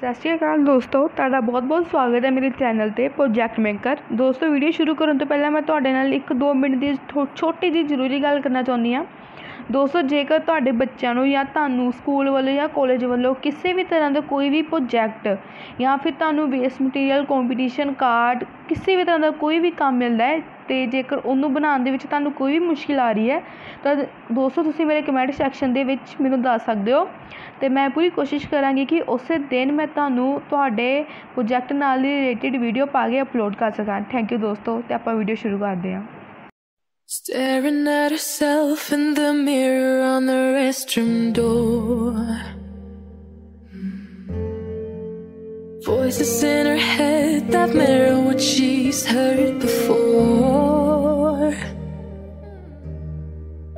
ਸਤਿ ਸ਼੍ਰੀ ਅਕਾਲ ਦੋਸਤੋ, ਤੁਹਾਡਾ ਬਹੁਤ-ਬਹੁਤ ਸਵਾਗਤ ਹੈ ਮੇਰੇ ਚੈਨਲ ਤੇ ਪ੍ਰੋਜੈਕਟ ਮੇਕਰ ਦੋਸਤੋ, ਵੀਡੀਓ ਸ਼ੁਰੂ ਕਰਨ ਤੋਂ ਪਹਿਲਾਂ ਮੈਂ ਤੁਹਾਡੇ ਨਾਲ ਇੱਕ ਦੋ ਮਿੰਟ ਦੀ ਛੋਟੀ ਜਿਹੀ ਜ਼ਰੂਰੀ ਗੱਲ ਕਰਨਾ ਚਾਹੁੰਦੀ ਹਾਂ। ਦੋਸਤੋ, ਜੇਕਰ ਤੁਹਾਡੇ ਬੱਚਿਆਂ ਨੂੰ ਜਾਂ ਤੁਹਾਨੂੰ ਸਕੂਲ ਵੱਲੋਂ ਜਾਂ ਕਾਲਜ ਵੱਲੋਂ ਕਿਸੇ ਵੀ ਤਰ੍ਹਾਂ ਦਾ ਕੋਈ ਵੀ ਪ੍ਰੋਜੈਕਟ ਜਾਂ ਫਿਰ ਤੁਹਾਨੂੰ ਵੇਸਟ ਮਟੀਰੀਅਲ ਕੰਪੀਟੀਸ਼ਨ ਕਾਰਡ ਕਿਸੇ ਵੀ ਤਰ੍ਹਾਂ ਦਾ ਕੋਈ ਵੀ ਕੰਮ ਮਿਲਦਾ ਹੈ ਅਤੇ ਜੇਕਰ ਉਹਨੂੰ ਬਣਾਉਣ ਦੇ ਵਿੱਚ ਤੁਹਾਨੂੰ ਕੋਈ ਵੀ ਮੁਸ਼ਕਿਲ ਆ ਰਹੀ ਹੈ, ਤਾਂ ਦੋਸਤੋ ਤੁਸੀਂ ਮੇਰੇ ਕਮੈਂਟ ਸੈਕਸ਼ਨ ਦੇ ਵਿੱਚ ਮੈਨੂੰ ਦੱਸ ਸਕਦੇ ਹੋ ਅਤੇ ਮੈਂ ਪੂਰੀ ਕੋਸ਼ਿਸ਼ ਕਰਾਂਗੀ ਕਿ ਉਸੇ ਦਿਨ ਮੈਂ ਤੁਹਾਨੂੰ ਤੁਹਾਡੇ ਪ੍ਰੋਜੈਕਟ ਨਾਲ ਰਿਲੇਟਿਡ ਵੀਡੀਓ ਪਾ ਕੇ ਅਪਲੋਡ ਕਰ ਸਕਾਂ ਥੈਂਕ ਯੂ ਦੋਸਤੋ ਅਤੇ ਆਪਾਂ ਵੀਡੀਓ ਸ਼ੁਰੂ ਕਰਦੇ ਹਾਂ Staring at herself in the mirror on the restroom door. Voices in her head that mirror what she's heard before.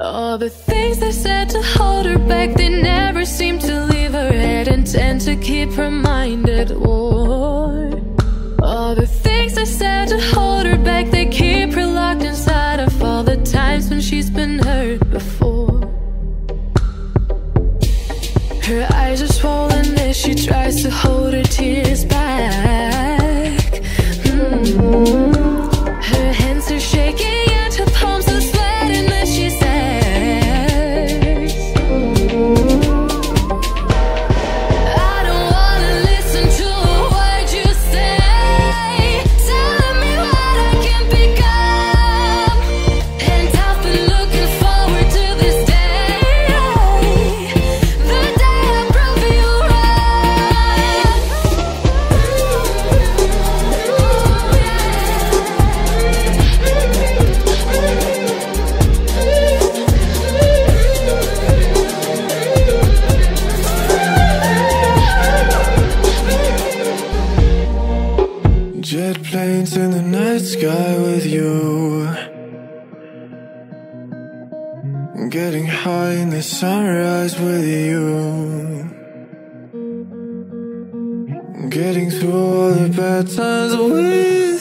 All the things they said to hold her back, they never seem to leave her head and tend to keep her mind at war. All the things they said to hold her back, they keep her locked inside of all the times when she's been hurt before. Her eyes are swollen as she tries to hold her tears back. Jet planes in the night sky with you. Getting high in the sunrise with you. Getting through all the bad times with